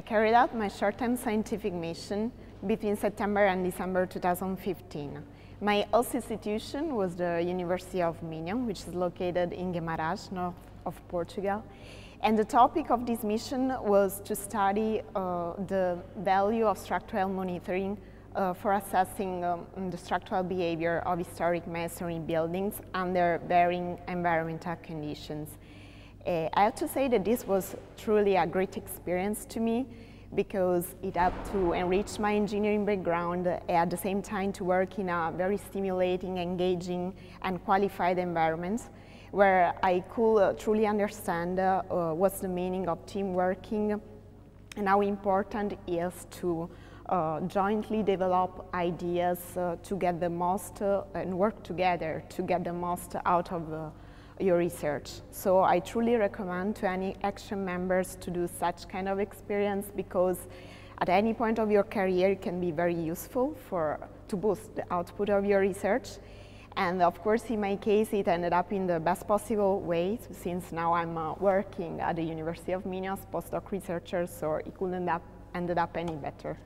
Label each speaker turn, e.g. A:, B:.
A: carried out my short-term scientific mission between September and December 2015. My host institution was the University of Minho, which is located in Guimarães, north of Portugal. And the topic of this mission was to study uh, the value of structural monitoring uh, for assessing um, the structural behavior of historic masonry buildings under varying environmental conditions. Uh, I have to say that this was truly a great experience to me because it helped to enrich my engineering background at the same time to work in a very stimulating, engaging and qualified environment where I could uh, truly understand uh, uh, what's the meaning of team working and how important it is to jointly develop ideas to get the most and work together to get the most out of your research. So I truly recommend to any action members to do such kind of experience because at any point of your career it can be very useful for to boost the output of your research. And of course, in my case, it ended up in the best possible way since now I'm uh, working at the University of Minho, postdoc researcher, so it couldn't have ended up any better.